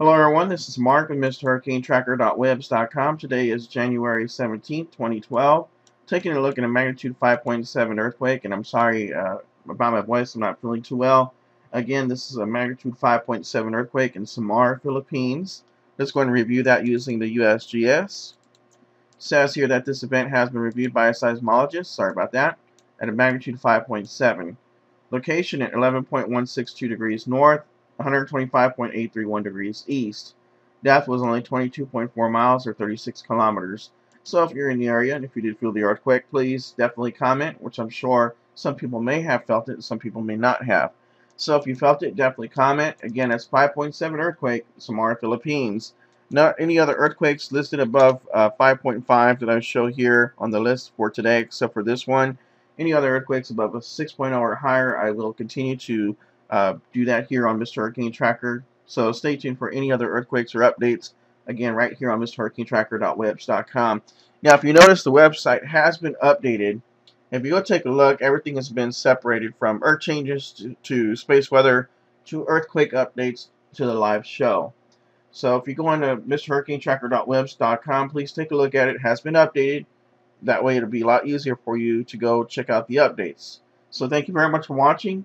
Hello everyone, this is Mark with MrHurricaneTracker.webs.com. Today is January 17, 2012. Taking a look at a magnitude 5.7 earthquake, and I'm sorry uh, about my voice, I'm not feeling too well. Again, this is a magnitude 5.7 earthquake in Samar, Philippines. Let's go and review that using the USGS. It says here that this event has been reviewed by a seismologist, sorry about that, at a magnitude 5.7. Location at 11.162 degrees north, 125.831 degrees east. Depth was only 22.4 miles or 36 kilometers. So if you're in the area and if you did feel the earthquake, please definitely comment, which I'm sure some people may have felt it and some people may not have. So if you felt it, definitely comment. Again, that's 5.7 earthquake, Samar, Philippines. Not any other earthquakes listed above uh, 5.5 that I show here on the list for today, except for this one. Any other earthquakes above a 6.0 or higher, I will continue to uh, do that here on Mr. Hurricane Tracker. So stay tuned for any other earthquakes or updates, again, right here on MrHurricaneTracker.webs.com. Now, if you notice, the website has been updated. If you go take a look, everything has been separated from earth changes to, to space weather to earthquake updates to the live show. So if you go on to MrHurricaneTracker.webs.com, please take a look at it. It has been updated. That way it'll be a lot easier for you to go check out the updates. So thank you very much for watching